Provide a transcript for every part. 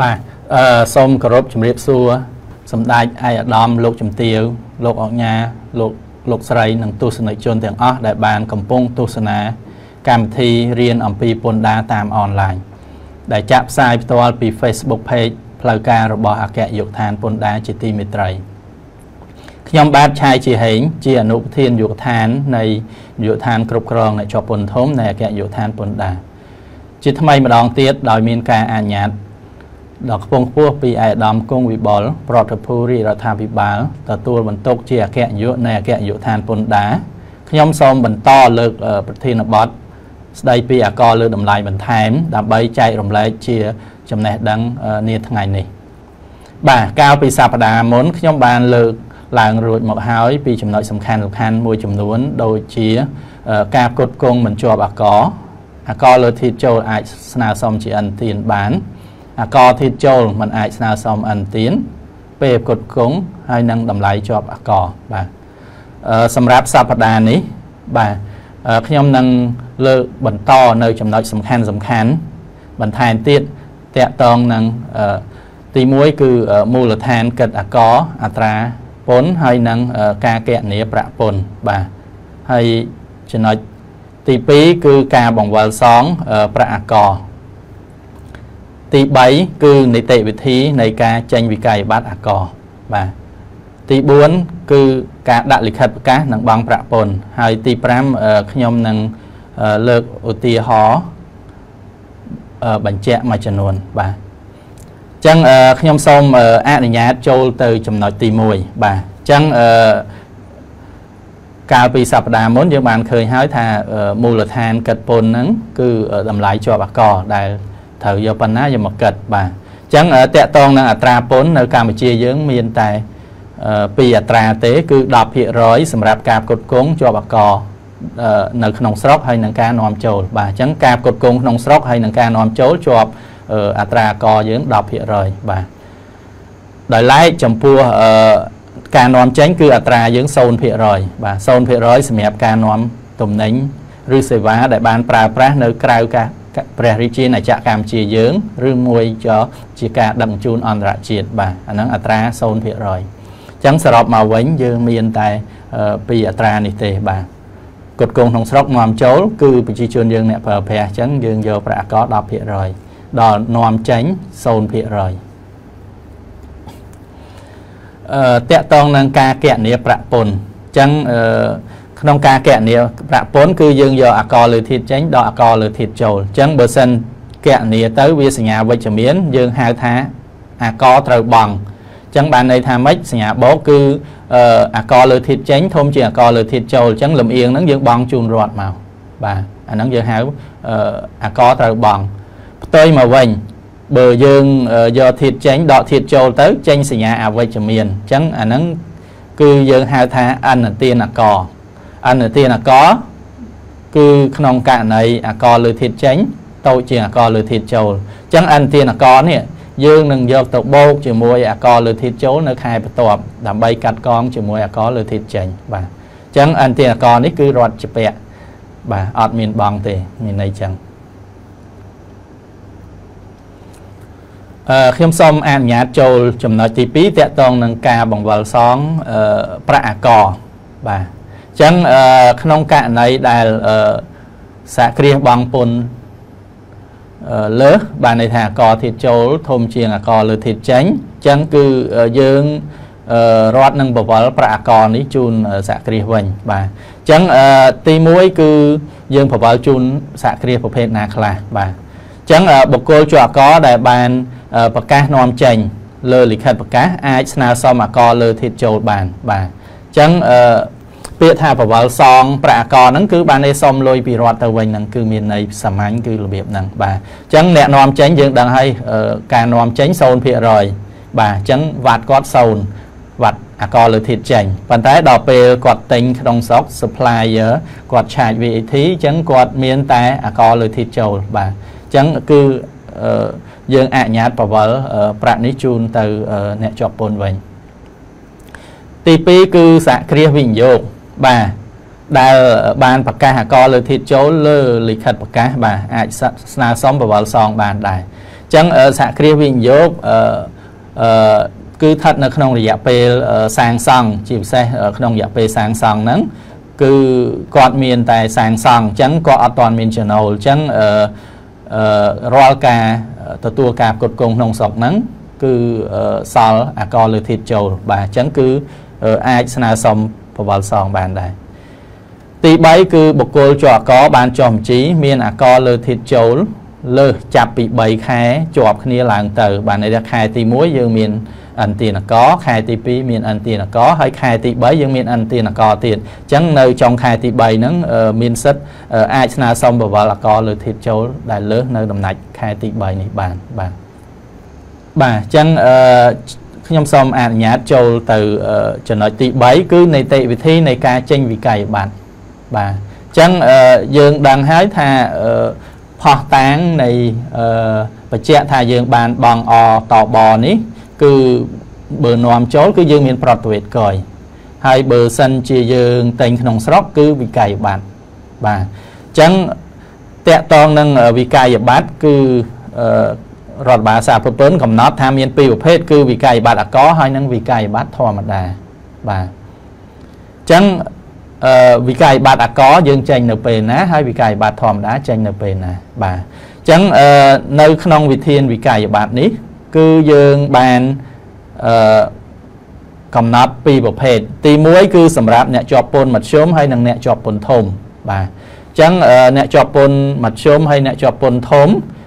បាទអឺសូមគោរពជំរាបសួរសម្ដេចឯកឧត្តមលោកជំទាវលោកអញ្ញាលោកលោកស្រីនិងទស្សនិកជនទាំងអស់ដែលបានកំពុងទស្សនា កម្មវិធីរៀនអំពីពន្ធដារតាមអនឡាញដែលចាក់ផ្សាយផ្ទាល់ពី Facebook Page ផ្លូវការរបស់អគ្គនាយកដ្ឋានពន្ធដារជាទីមេត្រីខ្ញុំបាទឆាយជាហេងជាអនុប្រធានយុគឋាននៃយុគឋានគ្រប់គ្រងអ្នកជាប់ពន្ធធំនៃអគ្គនាយកដ្ឋានពន្ធដារជាថ្មីម្ដងទៀតដោយមានការអនុញ្ញាត ដ៏ខ្ពង់ខ្ពស់ពីឯកឧត្តមគង់វិបុលប្រតិភូរាជរដ្ឋាភិបាលទទួលបន្ទុកជាអគ្គនាយកនៃអគ្គនាយកដ្ឋានពន្ធដារខ្ញុំសូមបន្តលើកប្រធានបទស្ដីពីអកលលើតម្លៃបន្ថែម ដើម្បីចែករំលែកជាចំណេះដឹងនាថ្ងៃនេះ បាទកាលពីសប្តាហ៍មុនខ្ញុំបានលើកឡើងរួចមកហើយពីចំណុចសំខាន់សំខាន់មួយចំនួន ដូចជាការផ្គត់ផ្គង់មិនជាប់អកអកលើធាតុចូលអាចស្នើសុំជាអន្តទានបានអ កធាតុចូលมันអាចស្នើសុំអន្តទានពេលផ្គត់ផ្គង់ហើយនឹងតម្លៃជាប់អកបាទសម្រាប់សប្តាហ៍នេះបាទខ្ញុំនឹងលើកបន្តនៅចំណុចសំខាន់សំខាន់បន្ថែមទៀតតកតងនឹងទី1គឺមូលដ្ឋានកិត្តអកអត្រាពន្ធហើយនឹងការកណនីប្រាក់ពន្ធបាទហើយចំណុចទី2គឺការបង្វិលសងប្រាក់អក ទី3គឺនីតិវិធីនៃការចេញវិក័យប័ត្រអកបាទទី4គឺការដាក់លិខិតប្រកាសនិងបង់ប្រាក់ពន្ធហើយទី5ខ្ញុំនឹងលើកឧទាហរណ៍បញ្ជាក់មួយចំនួនបាទអញ្ចឹងខ្ញុំសូមអនុញ្ញាតចូលទៅចំណុចទី1បាទអញ្ចឹងកាលពីសប្តាហ៍មុនយើងបានឃើញហើយថាមូលដ្ឋានកិត្តពន្ធហ្នឹងគឺតម្លៃជាប់អកដែល ត្រូវយកប៉ុណ្ណាយកមកកិត្តបាទអញ្ចឹងតកតងនឹងអត្រាពន្ធនៅកម្ពុជាយើងមានតែពីអត្រាទេគឺ10%សម្រាប់ការផ្គត់ផ្គង់ជាប់អកនៅក្នុងស្រុកហើយនឹងការនាំចូលបាទអញ្ចឹងការផ្គត់ផ្គង់ក្នុងស្រុកហើយនឹងការនាំចូលជាប់អត្រាអកយើង10%បាទដោយឡែកចំពោះការនាំចេញគឺអត្រាយើង0%បាទ0%សម្រាប់ការនាំទំនិញឬសេវាដែលបានប្រើប្រាស់នៅក្រៅការ ព្រះរាជាណាចក្រកម្ពុជាយើងឬមួយជាការដឹកជញ្ជូនអន្តរជាតិបាទអាហ្នឹងអត្រា0%អញ្ចឹងសរុបមកវិញយើងមានតែពីអត្រានេះទេបាទគុតគងក្នុងស្រុកនាំចូល គឺប្រជាជនយើងអ្នកប្រើប្រាស់អញ្ចឹងយើងយកប្រាក់ក10%ដល់នាំចេញ0%អឺតកតងនឹងការកណនីប្រាក់ពន្ធអញ្ចឹងអឺ ក្នុងការកណនីប្រាក់ពន្ធគឺយើងយកអកលើធាតចេញដល់អកលើធាតចូលអញ្ចឹងបើសិនកណនីទៅវាសញ្ញាវិជ្ជមាន យើងហៅថាអកត្រូវបង់អញ្ចឹងបានន័យថាម៉េចសញ្ញាបូកគឺអកលើធាតចេញធំជាងអកលើធាតចូលអញ្ចឹងលំអៀងហ្នឹងយើងបង់ជូនរដ្ឋមកបាទអាហ្នឹងយើងហៅអកត្រូវបង់ផ្ទុយមកវិញបើយើងយកធាតចេញដកធាតចូលទៅចេញសញ្ញាអវិជ្ជមានអញ្ចឹងអាហ្នឹងគឺយើងហៅថាអនទានអក អនទានអកគឺក្នុងករណីអកលើធាតចេញតូចជាងអកលើធាតចូលអញ្ចឹងអនទានអកនេះយើងនឹងយកទៅបូកជាមួយអកលើធាតចូលនៅខែបន្ទាប់ដើម្បីកាត់កងជាមួយអកលើធាតចេញបាទអញ្ចឹងអន្ទានអកនេះគឺរត់ជាពាក់បាទអត់មានបងទេមានន័យចឹងអឺខ្ញុំសូមអនុញ្ញាតចូលចំណុចទី2តកតងនឹងការបង្វិលសងអឺប្រាក់អកបាទអញ្ចឹងអឺក្នុងករណីដែលអឺសាគ្រាសបងពុនលើសបានន័យថាអកធាតចូលធំជាងអកលើធាតចេញអញ្ចឹងគឺយើងរត់នឹងបវលប្រាក់អកនេះជូនសហគ្រាសវិញបាទអញ្ចឹងទី1គឺយើងបវលជូនសហគ្រាសប្រភេទណាខ្លះបាទអញ្ចឹងបុគ្គលជាអកដែលបានប្រកាសនាំចេញ លើលិខិតប្រកាសអាចស្នើសុំអកលើធាតចូលបានបាទអញ្ចឹង ពាក្យថាប្រវល់សងប្រាក់អកហ្នឹងគឺបានឯសុំលុយពីរដ្ឋទៅវិញហ្នឹងគឺមានន័យសាមញ្ញគឺរបៀបហ្នឹងបាទអញ្ចឹងអ្នកនាំចេញយើងដឹងហើយការនាំចេញ0%បាទអញ្ចឹងវត្តគាត់0វត្តអកលើធាតចេញប៉ុន្តែដល់ពេលគាត់ទិញក្នុងស្រុក supplier គាត់ឆាច VAT អញ្ចឹងគាត់មានតែអកលើធាតចូលបាទអញ្ចឹងគឺយើងអនុញ្ញាតប្រវល់ប្រាក់នេះជូនទៅអ្នកជាប់ពន្ធវិញទី2គឺសហគ្រាសវិនិយោគ បាទដែលបានប្រកាសអកលើធាតចូលលើលិខិតប្រកាសបាទអាចស្នើសុំប្រវល់សងបានដែរអអញ្ចឹងសហគ្រាសវិនិយោគអឺអឺគឺស្ថិតនៅក្នុងរយៈពេលសាងសង់ជាពិសេសក្នុងរយៈពេលសាងសង់ហ្នឹងគឺគាត់មានតែសាងសង់អញ្ចឹងគាត់អត់ទាន់មានចំណូលអញ្ចឹងអឺរាល់ការទទួលការផ្គត់ផ្គង់ក្នុងស្រុកហ្នឹងគឺសល់អាករលើធាតុចូលបាទអញ្ចឹងគឺអាចស្នើសុំ ប្រវល់សងបានដែរទី3គឺបុគ្គលជាប់អាករបានចុះបញ្ជី មានអាករលើធាតុចូលលើសចាប់ពី3ខែជាប់គ្នាឡើងទៅ បាទន័យថាខែទី1យើងមានអន្ទានកខែទី2មានអន្ទានកហើយខែទី3យើងមានអន្ទានកទៀតអញ្ចឹងនៅចុងខែទី3ហ្នឹងមានសិទ្ធអាចស្នើសុំបវលអកលើធាតចូលដែលលើសនៅ ដំណាច់ខែទី3នេះបានបាទបាទអញ្ចឹងអឺ ខ្ញុំសូមអនុញ្ញាតចូលទៅចំណុចទី3គឺនីតិវិធីនៃការចេញវិក័យប័ត្របាទអញ្ចឹងយើងដឹងហើយថាផោះតាងនៃបញ្ជាក់ថាយើងបានបងអតបនេះ គឺបើនាំចូលគឺយើងមានប្រតិវេតកយហើយបើសិនជាយើងតែងក្នុងស្រុកគឺវិក័យប័ត្របាទអញ្ចឹងតកតងនឹងវិក័យប័ត្រគឺ រដ្ឋបាលសាប្រពន្ធកំណត់ថាមានពីរប្រភេទគឺវិក័យប័ត្រអកហើយនិងវិក័យប័ត្រធម្មតាបាទអញ្ចឹងអឺវិក័យប័ត្រអកយើងចេញនៅពេលណាហើយវិក័យប័ត្រធម្មតាចេញនៅពេលណាបាទអញ្ចឹងអឺនៅក្នុងវិធានវិក័យប័ត្រនេះគឺយើងបានអឺកំណត់ពីរប្រភេទទី1គឺសម្រាប់អ្នកជាប់ពន្ធមធ្យមហើយនិងអ្នកជាប់ពន្ធធំបាទអញ្ចឹងអ្នកជាប់ពន្ធមធ្យមហើយអ្នកជាប់ពន្ធធំគឺ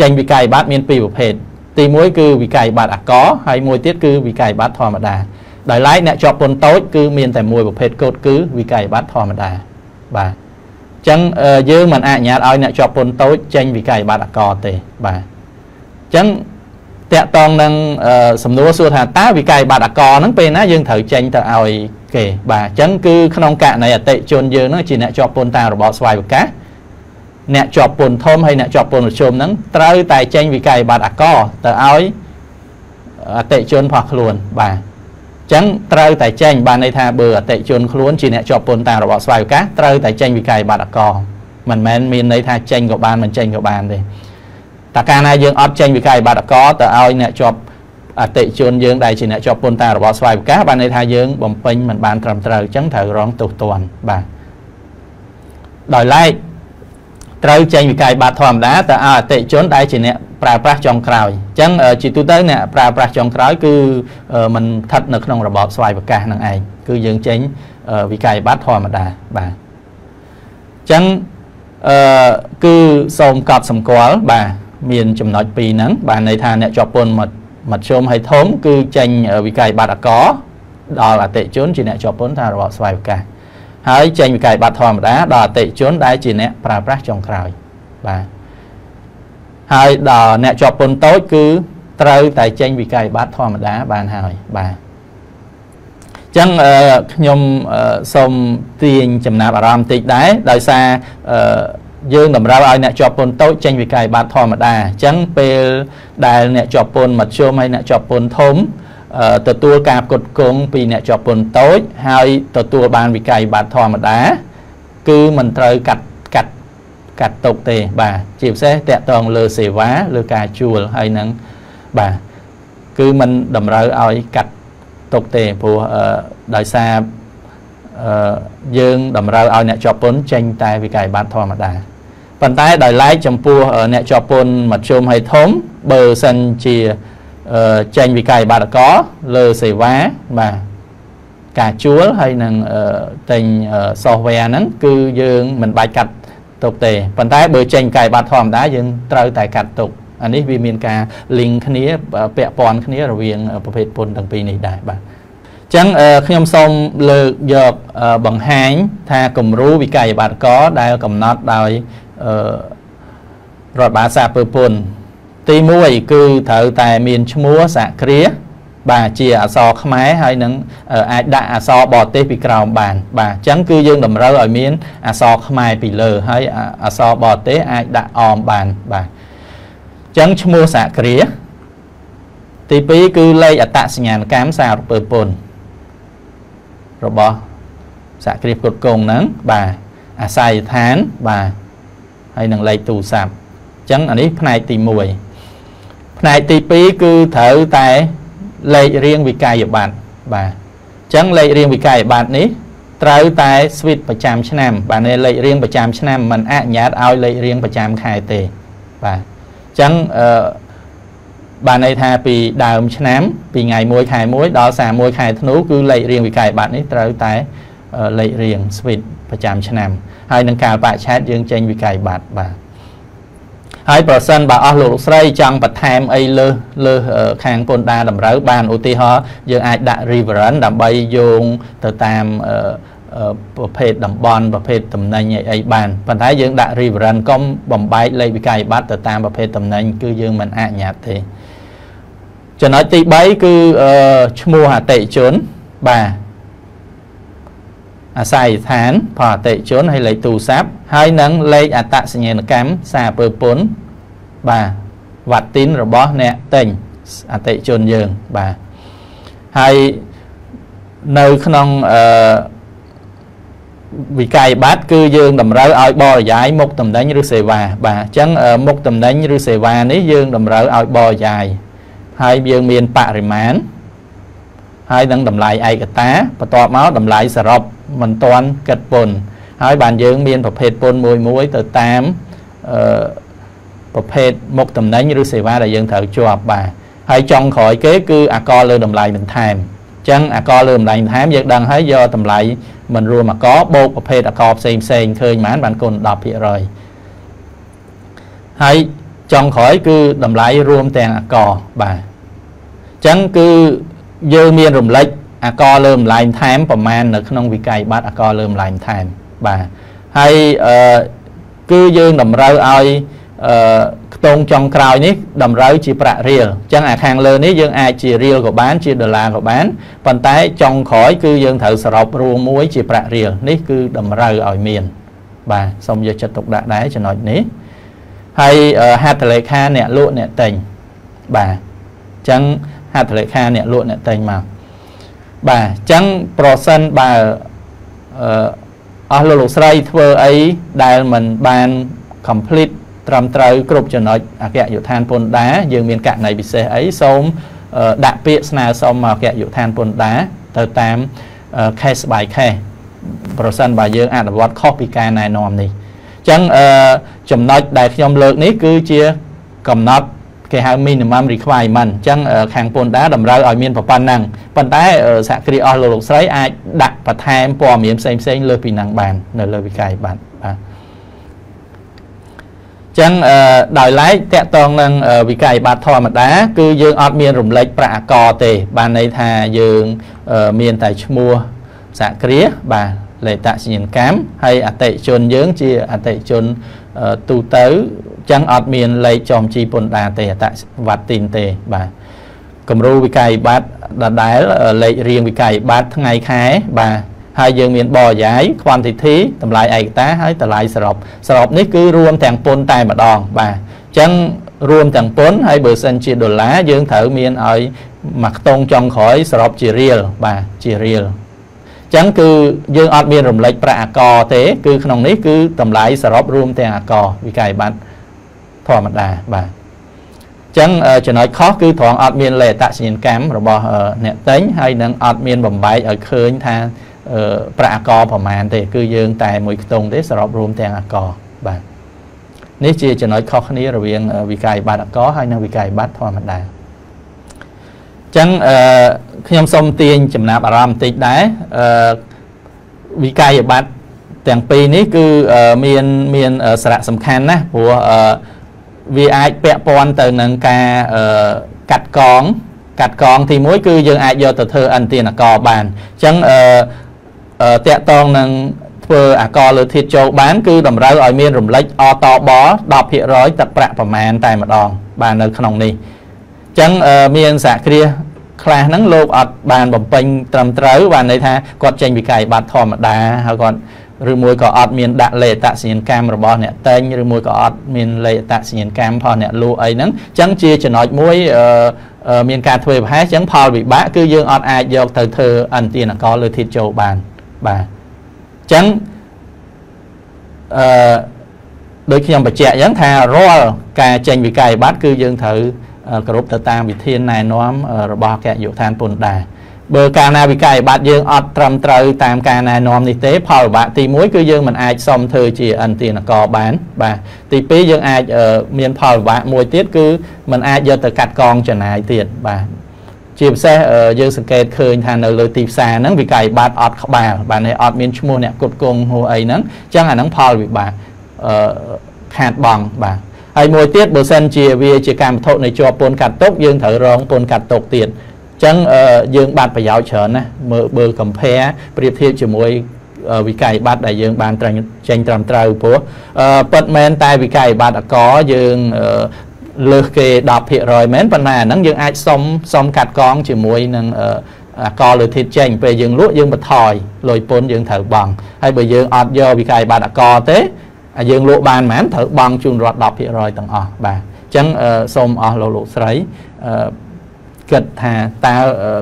ចេញវិក័យប័ត្រមានពីរប្រភេទទី1គឺវិក័យប័ត្រអកហើយមួយទៀតគឺវិក័យប័ត្រធម្មតាដោយឡែកអ្នកជាប់ពន្ធតូចគឺមានតែមួយប្រភេទកូដគឺវិក័យប័ត្រធម្មតាបាទអញ្ចឹងយើងមិនអនុញ្ញាតឲ្យអ្នកជាប់ពន្ធតូចចេញវិក័យប័ត្រអកទេបាទចឹងតកតងនឹងសំណួរសួរថាតើវិក័យប័ត្រអកហ្នឹងពេលណាយើងត្រូវចេញទៅឲ្យគេបាទអញ្ចឹងគឺក្នុងករណីអតិជនយើងហ្នឹងជាអ្នកជាប់ពន្ធតាមរបបស្វ័យប្រកាស អ្នកជាប់ពន្ធធំហើយអ្នកជាប់ពន្ធមធ្យមហ្នឹងត្រូវតែចេញវិក័យប័ត្រអកទៅឲ្យអតិជនផោះខ្លួនបាទចឹងត្រូវតែចេញបានន័យថាបើអតិជនខ្លួនជាអ្នកជាប់ពន្ធតាមរបបស្វ័យប្រកាសត្រូវតែចេញវិក័យប័ត្រអកមិនមែនមានន័យថាចេញក៏បានមិនចេញក៏បានទេតែកាលណាយើងអត់ចេញវិក័យប័ត្រកទៅឲ្យអ្នកជាប់អតិជនយើងដែលជាអ្នកជាប់ពន្ធតាមរបបស្វ័យប្រកាសបានន័យថាយើងបំពេញមិនបានត្រឹមត្រូវអញ្ចឹងត្រូវរងទោសទណ្ឌបាទដោយឡែក ត្រូវចេញវិក័យប័ត្រធម្មតាទៅឲ្យអតិជនដែលជាអ្នកប្រើប្រាស់ចុងក្រោយអញ្ចឹងជាទូទៅអ្នកប្រើប្រាស់ចុងក្រោយគឺมันស្ថិតនៅក្នុងរបបស្វ័យប្រកាសនឹងឯងគឺយើងចេញវិក័យប័ត្រធម្មតាបាទអញ្ចឹងអឺគឺសូមកត់សម្គាល់បាទមានចំណុចពីរហ្នឹងបានន័យថាអ្នកជាប់ពន្ធមធ្យមហើយធំគឺចេញវិក័យប័ត្រអកដល់អតិជនជាអ្នកជាប់ពន្ធតាមរបបស្វ័យប្រកាស ហើយចេញវិក័យប័ត្រធម្មតាដល់អតិជនដែលជាអ្នកប្រើប្រាស់ចុងក្រោយបាទហើយដល់អ្នកជាប់ពន្ធតូចគឺត្រូវតែចេញវិក័យប័ត្រធម្មតាបានហើយបាទចឹងខ្ញុំសូមទាញចំណាប់អារម្មណ៍តិចដែរដោយសារយើងតម្រូវឲ្យអ្នកជាប់ពន្ធតូចចេញវិក័យប័ត្រធម្មតាអញ្ចឹងពេលដែលអ្នកជាប់ពន្ធមធ្យមហើយអ្នកជាប់ពន្ធធំ ទទួលការផ្គត់ផ្គង់ពីអ្នកជាប់ពន្ធតូចហើយទទួលបានវិក័យប័ត្រធម្មតា គឺមិនត្រូវកាត់កាត់កាត់ទុកទេ បាទជាពិសេសតកតងលើសេវាលើការជួលហើយនឹងបាទគឺមិនតម្រូវឲ្យកាត់ទុកទេព្រោះដោយសារយើងតម្រូវឲ្យអ្នកជាប់ពន្ធចេញតែវិក័យប័ត្រធម្មតាប៉ុន្តែដោយឡែកចំពោះអ្នកជាប់ពន្ធមធ្យមហើយធំបើសិនជា ចេញវិក័យប័ត្រកលើសេវាបាទការជួលហើយនឹងទិញ software ហ្នឹងគឺយើងមិនបាច់កាត់ទុកទេប៉ុន្តែបើចេញកាយប័ត្រធម្មតាយើងត្រូវតែកាត់ទុកអានេះវាមានការ link គ្នាពាក់ព័ន្ធគ្នារវាងប្រភេទពន្ធទាំងពីរនេះដែរបាទចឹងខ្ញុំសូមលើកយកបង្ហាញថាគំរូវិក័យប័ត្រកដែលកំណត់ដោយរដ្ឋបាលសាពើពុន ទី1គឺត្រូវតែមានឈ្មោះសហគ្រាសបាទជាអក្សរខ្មែរហើយនឹងអាចដាក់អក្សរបរទេសពីក្រោមបាន បាទអញ្ចឹងគឺយើងតម្រូវឲ្យមានអក្សរខ្មែរពីលើ ហើយអក្សរបរទេសអាចដាក់អមបានបាទអញ្ចឹងឈ្មោះសហគ្រាសទី2គឺលេខអត្តសញ្ញាណកម្មសារពើពុនរបស់សហគ្រាសផ្គត់ផ្គង់ហ្នឹងបាទអាស័យដ្ឋានបាទហើយនឹងលេខទូរស័ព្ទចឹងអានេះផ្នែកទី1 ផ្នែកទី2គឺត្រូវតែលេខរៀងវិក័យប័ត្របាទអញ្ចឹងលេខរៀងវិក័យប័ត្រនេះត្រូវតែស្វីតប្រចាំឆ្នាំបាទនេះលេខរៀងប្រចាំឆ្នាំมันអនុញ្ញាតឲ្យលេខរៀងប្រចាំខែទេបាទអញ្ចឹងអឺបានន័យថាពីដើមឆ្នាំពីថ្ងៃ1ខែ1ដល់31ខែធ្នូគឺលេខរៀងវិក័យប័ត្រនេះត្រូវតែលេខរៀងស្វីតប្រចាំឆ្នាំហើយនឹងកាលបច្ឆេតយើងចេញវិក័យប័ត្របាទ ហើយប្រសិនបើអស់លោកស្រីចង់បន្ថែមអីលើលើខាងពន្ធដារតម្រូវបានឧទាហរណ៍យើងអាចដាក់ reference ដើម្បីយោងទៅតាមប្រភេទតំបន់ប្រភេទតំណែងអីអីបានប៉ុន្តែយើងដាក់ reference កុំបំបែកលេខវិក័យប័ត្រទៅតាមប្រភេទតំណែងគឺយើងមិនអនុញ្ញាតទេចំណុចទី3គឺឈ្មោះអតិជនបាទ អាស័យដ្ឋានផលអតិជនហើយលេខទូរស័ព្ទហើយនឹងលេខអត្តសញ្ញាណកម្មសារពើពន្ធបាទវត្តទីនរបស់អ្នកទិញអតិជនយើងបាទហើយនៅក្នុងអឺវិក័យប័ត្រគឺយើងតម្រូវឲ្យបរិយាយមុខតំណែងឬសេវាបាទអញ្ចឹងមុខតំណែងឬសេវានេះយើងតម្រូវឲ្យបរិយាយហើយយើងមានបរិមាណ ហើយនឹងតម្លៃឯកតាបន្ទាប់មកតម្លៃសរុបមិនទាន់គិតពន្ធហើយបានយើងមានប្រភេទពន្ធមួយមួយទៅតាមអឺប្រភេទមុខតំណែងឬសេវាដែលយើងត្រូវជាប់បាទហើយចុងក្រោយគេគឺអកលលើតម្លៃបន្ថែមអញ្ចឹងអកលលើតម្លៃបន្ថែមយើងដឹងហើយយកតម្លៃមិនរួមអកបូកប្រភេទអកផ្សេងផ្សេងឃើញប៉ុន្មានបានគុណ10%ហើយចុងក្រោយគឺតម្លៃរួមទាំងអកបាទអញ្ចឹងគឺ យើងមានរំលេចអកលើម្លែងថែមប្រមាណនៅក្នុងវិក័យប័ត្រអកលើម្លែងថែមបាទហើយអឺគឺយើងតម្រូវឲ្យអឺខ្ទង់ចុងក្រោយនេះតម្រូវជាប្រាក់រៀលអញ្ចឹងអាខាងលើនេះយើងអាចជារៀលក៏បានជាដុល្លារក៏បានប៉ុន្តែចុងក្រោយគឺយើងត្រូវសរុបរួមមួយជាប្រាក់រៀលនេះគឺតម្រូវឲ្យមាន បាទសូមយកចិត្តទុកដាក់ដែរចំណុចនេះហើយហត្ថលេខាអ្នកលក់អ្នកទិញបាទអញ្ចឹង ហត្ថលេខាអ្នកលក់អ្នកទិញមកបាទអញ្ចឹងប្រសិនបើអស់លោកលោកស្រីធ្វើអីដែលមិនបាន complete ត្រឹមត្រូវគ្រប់ចំណុចអគ្គយុឋានពន្ធដារយើងមានករណីពិសេសអីសូមដាក់ពាក្យស្នើសុំមកអគ្គយុឋានពន្ធដារទៅតាម case by case ប្រសិនបើយើងអនុវត្តខុសពីការណែនាំនេះអញ្ចឹងចំណុចដែលខ្ញុំលើកនេះគឺជាកំណត់ គេហៅ minimum requirement អញ្ចឹងខាងពន្ធដារតម្រូវឲ្យមានប្រព័ន្ធហ្នឹងប៉ុន្តែសហគ្រាសអស់លោកលោកស្រីអាចដាក់បន្ថែមព័ត៌មានផ្សេងផ្សេងលើពីហ្នឹងបាននៅលើវិក័យប័ត្របាទចឹងដោយឡែកតកតងនឹងវិក័យប័ត្រធម្មតា គឺយើងអត់មានរំលេចប្រាក់អកទេ បានន័យថាយើងមានតែឈ្មោះសហគ្រាសបាទលេខតសញ្ញាណកម្មហើយអតិជនយើងជាអតិជន ទូទៅចឹងអត់មានលេខចំជីពន្ធដារទេអតវត្តទីនទេបាទគំរូវិក័យប័ត្រដដែលលេខរៀងវិក័យប័ត្រថ្ងៃខែបាទហើយយើងមានបរិយាយ quantity តម្លៃឯកតាហើយតម្លៃសរុបសរុបនេះគឺរួមទាំងពន្ធតែម្ដងបាទអញ្ចឹងរួមទាំងពន្ធហើយបើសិនជាដុល្លារយើងត្រូវមានឲ្យមួយខ្ទង់ចុងក្រោយសរុបជារៀលបាទជារៀល ចឹងគឺយើងអត់មានរំលេចប្រាក់អកទេ គឺក្នុងនេះគឺតម្លៃសរុបរួមទាំងអកវិក័យប័ត្រធម្មតាបាទចឹងចំណុចខុសគឺត្រង់អត់មានលេខអត្តសញ្ញាណកម្មរបស់អ្នកទិញហើយនឹងអត់មានបំបែកឲ្យឃើញថាប្រាក់អកប្រមាណទេ គឺយើងតែមួយខ្ទង់ទេសរុបរួមទាំងអកបាទនេះជាចំណុចខុសគ្នារវាងវិក័យប័ត្រអកហើយនិងវិក័យប័ត្រធម្មតា ចឹងអឺខ្ញុំសូមទាញចំណាប់អារម្មណ៍បន្តិចដែរអឺវិក័យប័ត្រទាំងពីរនេះគឺមានមានសារៈសំខាន់ណាស់ព្រោះអឺវាអាចពាក់ព័ន្ធទៅនឹងការកាត់កង កាត់កងទី1គឺយើងអាចយកទៅធ្វើអន្តរានកបានអញ្ចឹងអឺតកតងនឹងធ្វើអាកលើធាតចូលបាន គឺតម្រូវឲ្យមានរំលេចអតប10%ទឹកប្រាក់ប្រមាណតែម្ដង បាននៅក្នុងនេះអញ្ចឹងមានសហគ្រាសខ្លះហ្នឹងលោកអត់បានបំពេញត្រឹមត្រូវបានន័យថាគាត់ចេញវិក័យប័ត្រធម្មតាហើយគាត់ឬមួយក៏អត់មានដាក់លេខអត្តសញ្ញាណកម្មរបស់អ្នកតែងឬមួយក៏អត់មានលេខអត្តសញ្ញាណកម្មផងអ្នកលក់អីហ្នឹងអញ្ចឹងជាចំណុចមួយមានការធ្វើប្រហែសអញ្ចឹងផលវិបាកគឺយើងអត់អាចយកទៅធ្វើអន្តរានកលលើធាតចូលបានបាទអញ្ចឹងអឺដូចខ្ញុំបញ្ជាក់អញ្ចឹងថារាល់ការចេញវិក័យប័ត្រគឺយើងត្រូវ គោរពទៅតាមវិធានណែនាំរបស់អគ្គនាយកដ្ឋានពន្ធដារបើកាលណាវិក័យប័ត្រយើងអត់ត្រឹមត្រូវតាមការណែនាំនេះទេផលវិបាកទី1គឺយើងមិនអាចសុំធ្វើជាអន្តរកបានបាទទី2យើងអាចមានផលវិបាកមួយទៀតគឺមិនអាចយកទៅកាត់កងចំណាយទៀតបាទជាពិសេសយើងសង្កេតឃើញថានៅលើទីផ្សារហ្នឹងវិក័យប័ត្រអត់ក្បាលបាទនេះអត់មានឈ្មោះអ្នកគុតគង់ហួអីហ្នឹងអញ្ចឹងអាហ្នឹងផលវិបាកអឺខាតបង់បាទ ហើយមួយទៀតបើសិនជាវាជាកម្មវត្ថុនៃជាប់ពន្ធកាត់ទុកយើងត្រូវរងពន្ធកាត់ទុកទៀតចឹងយើងបានប្រយោជន៍ច្រើនណាមើលបើកំភែប្រៀបធៀបជាមួយវិក័យប័ត្រដែលយើងបានត្រឹមចេញត្រឹមត្រូវព្រោះពិតមែនតែវិក័យប័ត្រអកយើងលើសគេ10%មែនប៉ុន្តែអាហ្នឹងយើងអាចសុំសុំកាត់កងជាមួយនឹងអកលើធាតចេញពេលយើងលក់យើងបន្ថយលុយពន្ធយើងត្រូវបង់ហើយបើយើងអត់យកវិក័យប័ត្រអកទេ យើងលក់បានហ្មងត្រូវបង់ជូនរដ្ឋ10%ទាំងអស់បាទអញ្ចឹងសូមអស់លោកលោកស្រីគិតថាតើ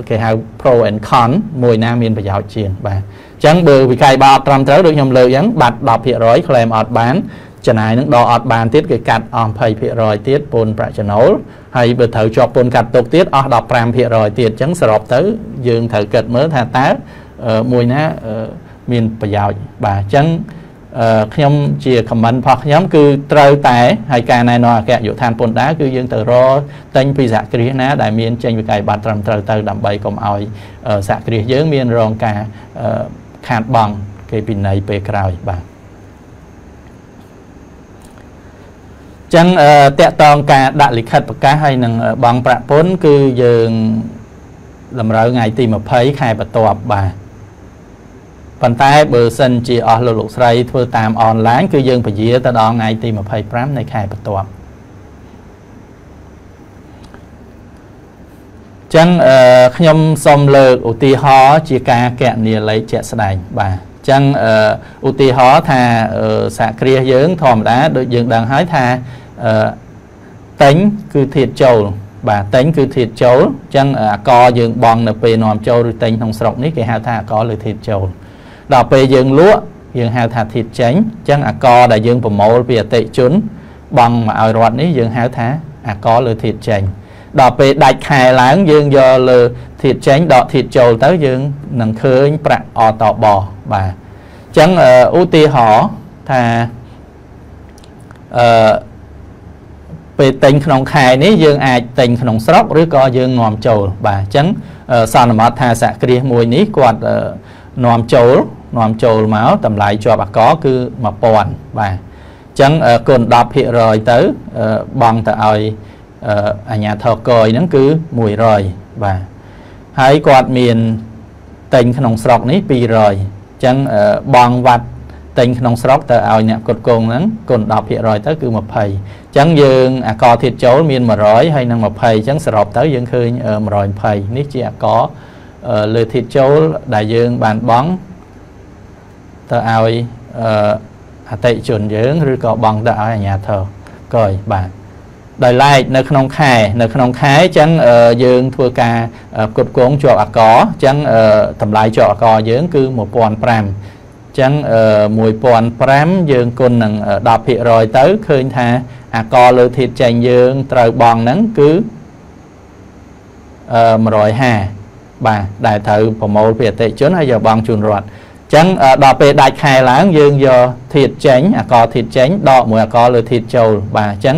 គេហៅ pro and con មួយណាមានប្រយោជន៍ជាងបាទអញ្ចឹងបើវិក័យបើអត់ត្រឹមត្រូវដូចខ្ញុំលើកអញ្ចឹងបាត់10% claim អត់បានចំណាយនឹងដកអត់បានទៀតគេកាត់អស់20%ទៀតពន្ធប្រាក់ចំណូលហើយបើត្រូវជាប់ពន្ធកាត់ទុកទៀតអស់15%ទៀតអញ្ចឹងសរុបទៅយើងត្រូវគិតមើលថាតើមួយណាមានប្រយោជន៍បាទអញ្ចឹង ខ្ញុំជា comment របស់ខ្ញុំគឺត្រូវតែហើយការណែនាំអគ្គនាយកដ្ឋានពន្ធដារគឺយើងទៅរកទិញពីសហគ្រាសណាដែលមានចេញវិក័យប័ត្រត្រឹមត្រូវទៅដើម្បីកុំឲ្យសហគ្រាសយើងមានរងការខាតបង់គេពិន័យពេលក្រោយបាទចឹងតកតងការដាក់លិខិតប្រកាសហើយនឹងបងប្រាក់ពន្ធគឺយើងតម្រូវថ្ងៃទី20ខែបន្ទាប់បាទ ប៉ុន្តែបើសិនជាអស់លោកលោកស្រីធ្វើតាមអនឡាញគឺយើងពជាទៅដល់ថ្ងៃទី25នៃខែបន្ទាប់ចឹងខ្ញុំសូមលើកឧទាហរណ៍ជាការកណនីលេខជាក់ស្ដែងបាទចឹងឧទាហរណ៍ថាសហគ្រាសយើងធម្មតាដូចយើងដឹងហើយថាតែងគឺធាតចូលបាទតែងគឺធាតចូលចឹងអកយើងបងនៅពេលនាំចូលឬតែងក្នុងស្រុកនេះគេហៅថាអកឬធាតចូល ដល់ពេលយើងលក់យើងហៅថាធាតចេញអញ្ចឹងអកដែលយើងប្រមូលពីអតិជនបង់មកឲ្យរដ្ឋនេះយើងហៅថាអកលើធាតចេញដល់ពេលដាច់ខែឡើងយើងយកលើធាតចេញដកធាតចូលទៅយើងនឹងឃើញប្រាក់អតបបាទអញ្ចឹងឧទាហរណ៍ថាអឺពេលទិញក្នុងខែនេះយើងអាចទិញក្នុងស្រុកឬក៏យើងនាំចូលបាទអញ្ចឹងសន្មតថាសហគ្រាសមួយនេះគាត់នាំចូល នាំចូលមកតម្លៃជាប់អាកគឺ1000បាទអញ្ចឹងគុណ10%ទៅបង់ទៅឲ្យអាជ្ញាធរកយហ្នឹងគឺ100បាទហើយគាត់មានតែងក្នុងស្រុកនេះ200អញ្ចឹងបង់វត្តតែងក្នុងស្រុកទៅឲ្យអ្នកគុតគងហ្នឹងគុណ10%ទៅគឺ20អញ្ចឹងយើងអាកធាតចូលមាន100ហើយនឹង20អញ្ចឹងសរុបទៅយើងឃើញ120នេះជាអាកលើធាតចូលដែលយើងបានបង់ ទៅឲ្យអតិជនយើងឬក៏បង់ទៅឲ្យអាជ្ញាធរកយបាទដោយឡែកនៅក្នុងខែនៅក្នុងខែអញ្ចឹងយើងធ្វើការផ្គត់ផ្គង់ជាប់អកអញ្ចឹងតម្លៃជាប់អកយើងគឺ1500អញ្ចឹង1005យើងគុណនឹង10%ទៅឃើញថាអកលើធាតចេញយើងត្រូវបង់ហ្នឹងគឺ150បាទដែលត្រូវប្រមូលពីអតិជនហើយយកបង់ជូនរដ្ឋអញ្ចឹងដល់ពេលដាច់ខែឡើងយើងយកធាតចេញអកធាតចេញដកមួយអកលើធាតចូលបាទអញ្ចឹង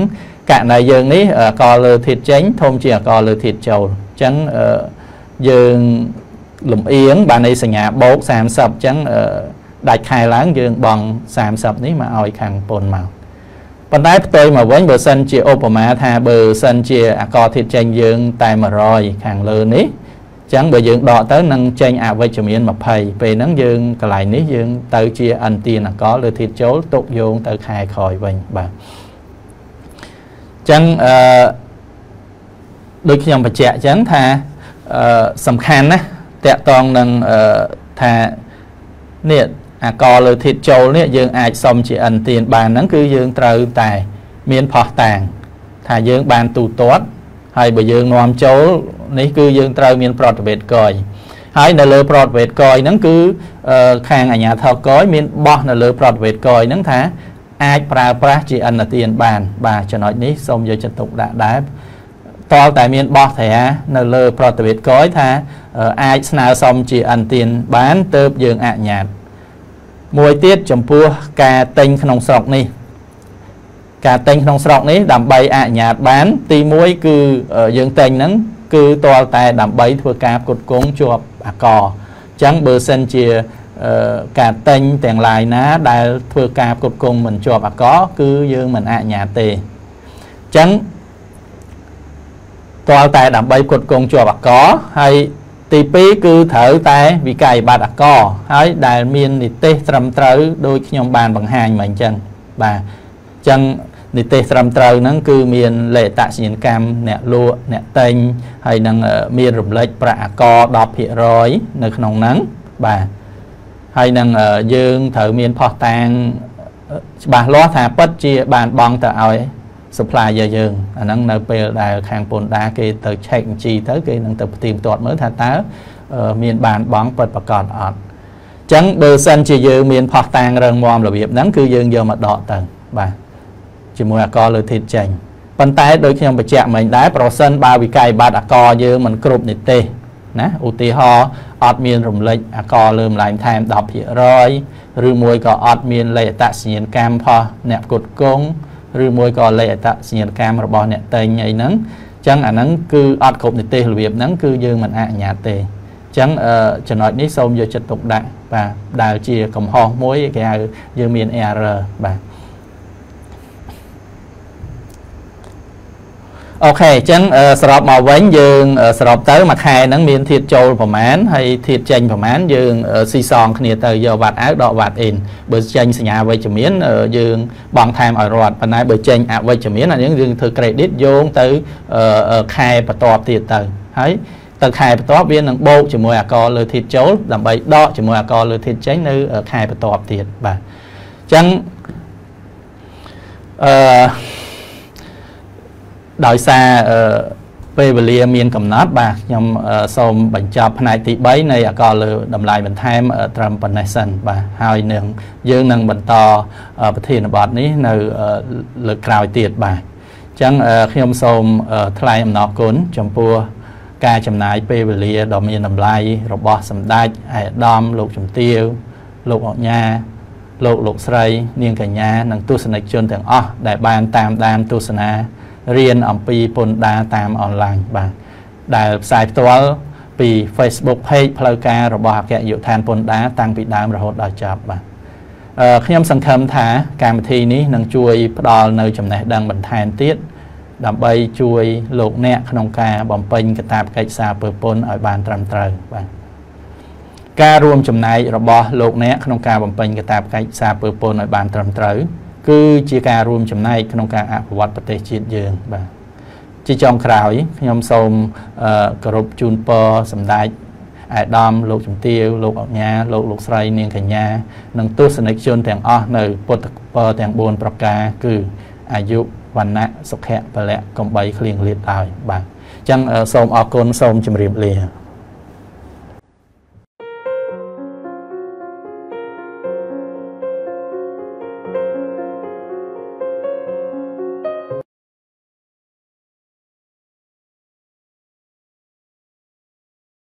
ករណីយើងនេះអកលើធាតចេញធំជាអកលើធាតចូលអញ្ចឹងយើងលំអៀងបាននៃសញ្ញាបូក30អញ្ចឹងដាច់ខែឡើងយើងបង់30នេះមកឲ្យខាងពន្ធមកប៉ុន្តែផ្ទុយមកវិញបើសិនជាឧបមាថាបើសិនជាអកធាតចេញយើងតែ100ខាងលើនេះ ចឹងបើយើងដកទៅនឹងចេញអវិជ្ជមាន20ពេលហ្នឹងយើងកន្លែងនេះយើងទៅជាអន្ទានកលឬធាតចូលទុកយោងទៅខែក្រោយវិញបាទចឹងអឺដូចខ្ញុំបញ្ជាក់ចឹងថាអឺសំខាន់ណាតកតងនឹងអឺថានេះអាកលើធាតចូលនេះយើងអាចសុំជាអន្ទានបានហ្នឹងគឺយើងត្រូវតែមានផោះតាង ថាយើងបានទូទាត់ហើយបើយើងនាំចូល នេះគឺយើងត្រូវមានប្រតិវេតកយហើយនៅលើប្រតិវេតកយហ្នឹងគឺខាងអាជ្ញាធរកយមានបោះនៅលើប្រតិវេតកយហ្នឹងថាអាចប្រើប្រាស់ជាអន្តទានបាន បាទចំណុចនេះសូមយកចិត្តទុកដាក់ដែរតលតែមានបោះត្រានៅលើប្រតិវេតកយថាអាចស្នើសុំជាអន្តទានបានទៅយើងអនុញ្ញាតមួយទៀតចំពោះការទិញក្នុងស្រុកនេះ ការទិញក្នុងស្រុកនេះដើម្បីអនុញ្ញាតបាន ទី1គឺយើងទិញហ្នឹង គឺតលតែដើម្បីធ្វើការផ្គត់ផ្គង់ជាប់អាកអញ្ចឹងបើសិនជាការទិញទាំងឡាយណា ដែលធ្វើការផ្គត់ផ្គង់មិនជាប់អាកគឺយើងមិនអនុញ្ញាតទេអញ្ចឹងតលតែដើម្បីផ្គត់ផ្គង់ជាប់អាកហើយទី2គឺត្រូវតែវិក័យប័ត្រអាកហើយដែលមាននិទេសត្រឹមត្រូវដោយខ្ញុំបានបង្ហាញមកអញ្ចឹងបាទអញ្ចឹង និទេសត្រឹមត្រូវហ្នឹងគឺមានលេខតសញ្ញាកម្មអ្នកលក់អ្នកតែងហើយនឹងមានរំលេចប្រាក់អាក10%នៅក្នុងហ្នឹងបាទហើយនឹងយើងត្រូវមានផុសតាងច្បាស់លាស់ថាពិតជាបានបង់ទៅឲ្យ supplier យើងអាហ្នឹងនៅពេលដែលខាងពន្ធដារគេទៅ check បញ្ជីទៅគេនឹងទៅផ្ទៀងផ្ទាត់មើលថាតើមានបានបង់ពិតប្រកបអត់អញ្ចឹងបើសិនជាយើងមានផុសតាងរឹងមាំរបៀបហ្នឹងគឺយើងយកមកដកទៅបាទ ជាមួយអកលើធាតុចេញប៉ុន្តែដូចខ្ញុំបញ្ជាក់មិញដែរប្រសិនបើវិក័យប័ត្រអកយើងមិនគ្រប់និទេសណាឧទាហរណ៍អត់មានរំលេចអកលើម្លែងថែម10%ឬមួយក៏អត់មានលេខអត្តសញ្ញាណកម្មផុសអ្នកផ្គត់ផ្គង់ឬមួយក៏លេខអត្តសញ្ញាណកម្មរបស់អ្នកតែងអីហ្នឹងអញ្ចឹងអាហ្នឹងគឺអត់គ្រប់និទេសរបៀបហ្នឹងគឺយើងមិនអនុញ្ញាតទេអញ្ចឹងចំណុចនេះសូមយកចិត្តទុកដាក់បាទដែលជាកំហុសមួយគេហៅយើងមាន error បាទ អូខេអញ្ចឹងសរុបមកវិញយើងសរុបទៅមួយខែហ្នឹងមានធាតចូលប្រមាណហើយធាតចេញប្រមាណយើងស៊ីសងគ្នាទៅយកវត្តអៅដកវត្តអ៊ិនបើចេញសញ្ញាវិជ្ជមានយើងបង់ថែមឲ្យរដ្ឋប៉ុន្តែបើចេញអវិជ្ជមានអានេះយើងធ្វើ credit យោងទៅខែបន្ទាប់ទៀតទៅហើយទៅខែបន្ទាប់វានឹងបូកជាមួយអាករលើធាតចូលដើម្បីដកជាមួយអាករលើធាតចេញនៅខែបន្ទាប់ទៀតបាទអញ្ចឹងអឺ ដោយសារពេលវេលាមានកំណត់បាទខ្ញុំសូមបញ្ចប់ផ្នែកទី3នៃអកលលើតម្លៃបន្ថែមត្រឹមប៉ុណ្ណេះសិនបាទហើយនឹងយើងនឹងបន្តប្រធានបទនេះនៅលើក្រោយទៀតបាទអញ្ចឹងខ្ញុំសូមថ្លែងអំណរគុណចំពោះការចំណាយពេលវេលាដ៏មានតម្លៃរបស់សម្ដេចឯកឧត្តមលោកជំទាវលោកអញ្ញាលោកលោកស្រី នាងកញ្ញានិងទស្សនិកជនទាំងអស់ដែលបានតាមដានទស្សនា រៀនអំពីពន្ធដារតាមអនឡាញបាទដែលផ្សាយផ្ទាល់ពី Facebook Page ផ្លូវការរបស់អគ្គនាយកដ្ឋានពន្ធដារតាំងពីដើមរហូតដល់ចប់បាទអឺខ្ញុំសង្ឃឹមថាកម្មវិធីនេះនឹងជួយផ្ដល់នៅចំណេះដឹងបន្ថែមទៀតដើម្បីជួយលោកអ្នកក្នុងការបំពេញកាតព្វកិច្ចសារពើពន្ធឲ្យបានត្រឹមត្រូវបាទការរួមចំណែករបស់លោកអ្នកក្នុងការបំពេញកាតព្វកិច្ចសារពើពន្ធឲ្យបានត្រឹមត្រូវ គឺជាការរួមចំណែកក្នុងការអភិវឌ្ឍប្រទេសជាតិយើងបាទជាចុងក្រោយខ្ញុំសូមគោរពជូនពរសម្ដេចអាដាមលោកជំទាវលោកអញ្ញាលោកលោកស្រីនាងកញ្ញានិងទស្សនិកជនទាំងអស់នៅពុទ្ធពរទាំង4ប្រការគឺអាយុវណ្ណៈសុខៈពលៈកំបីគ្លៀងលាតឡើយបាទអញ្ចឹងសូមអរគុណសូមជម្រាបលា